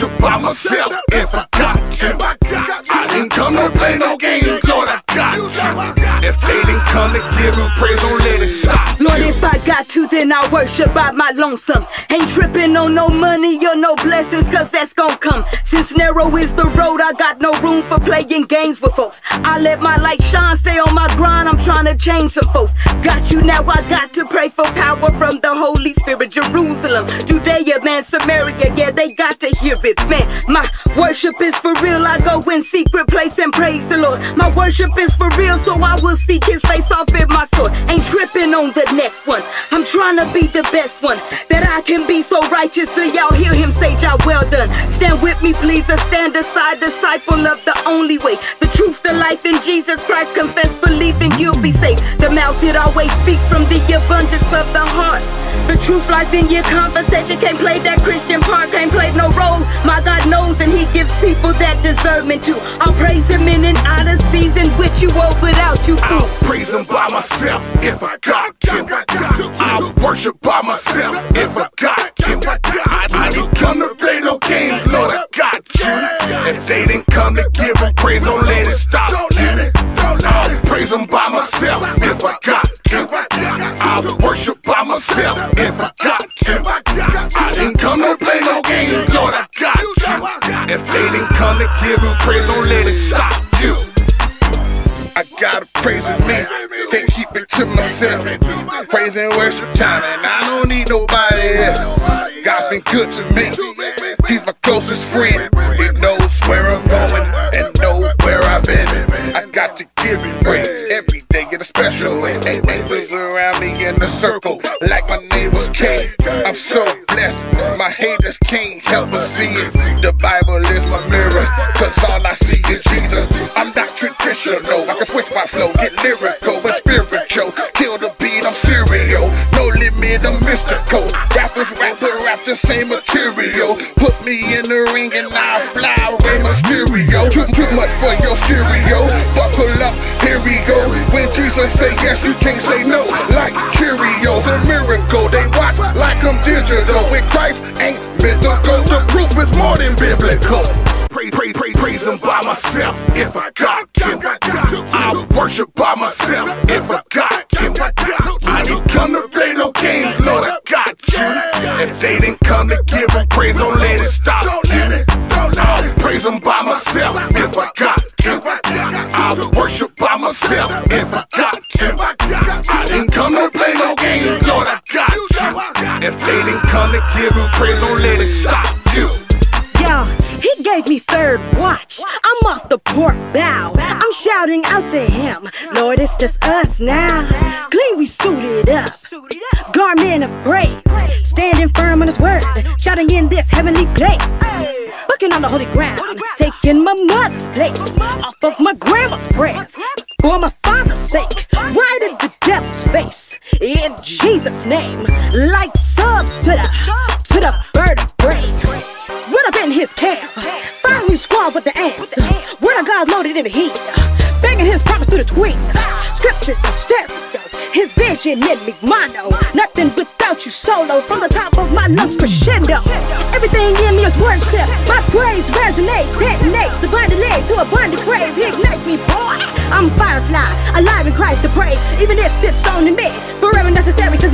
I'll worship by myself if I got to. I didn't come to play no games, Lord, I got you. If they didn't come to give him praise, don't let it stop Lord, if I got to, then I worship by my lonesome. Ain't tripping on no money or no blessings, cause that's gon' come. Since narrow is the road, I got no room for playing games with folks. I let my light shine, stay on my grind, I'm trying to change some folks. Got you now, I got to pray for power from the Holy Spirit. Jerusalem, Judea, man, Samaria, hear it. My worship is for real, I go in secret place and praise the Lord. My worship is for real, so I will seek his face off in my sword. Ain't tripping on the next one. I'm trying to be the best one that I can be so righteously. Y'all hear him say, Job well done. Stand with me, please, and stand aside, disciple of the only way. The truth, the life in Jesus Christ. Confess, believe, and you'll be saved. The mouth it always speaks from the abundance of the heart. The truth lies in your conversation. Can't play that Christian part, can't play no role. My God knows, and He gives people that deserve me to. I'll praise Him in and out of season with you or without you. I'll praise him by myself if I got to. I'll worship by myself if I got to. I, I didn't come to play no games, Lord, I got you. If they didn't come to give him praise, If they didn't come to give him praise, don't let it stop you. I gotta praise him. Can't keep it to myself. Praise and worship time, and I don't need nobody else. God's been good to me. He's my closest friend. He knows where I'm going and know where I've been. I got to give him praise every day in a special way. Ain't angels around me in a circle like my name was K. I'm so blessed. My haters can't help but see it. Switch my flow, get lyrical and spiritual. Kill the beat, I'm serial. No limit, I'm mystical. Rappers rap, rap the same material. Put me in the ring and I'll fly away my stereo. Too, too much for your stereo. Buckle up, here we go. When Jesus say yes, you can't say no. Like Cheerios, a miracle. They watch like I'm digital. With Christ ain't mythical. The proof is more than biblical. Praise, praise, praise, praise him by myself if I got worship by myself if I got to. I didn't come to play no games, Lord, I got you. If they didn't come to give him praise, don't let it stop you. I'll praise him by myself if I got to. I'll worship by myself if I got to. I didn't come to play no games, Lord, I got you. If they didn't come to give him praise, don't let it stop you. Yo, he gave me third watch. I'm off the pork bow. I'm shouting out to him. Lord, it's just us now. Clean, we suited up. Garment of praise. Standing firm on his word. Shouting in this heavenly place. Bucking on the holy ground. Taking my mother's place. Off of my grandma's prayers. For my father's sake. Right in the devil's face. In Jesus' name. Like subs to the, to the vertebrae. Run up in his camp, Loaded in the heat, banging his promise through the tweet. Scriptures in stereo, his vision in me mono. Nothing without you solo, from the top of my lungs crescendo. Everything in me is worship. My praise resonates, detonates, a blind delay to a blinded praise. He ignites me, boy. I'm firefly, alive in Christ to praise. Even if this only me, forever necessary, cause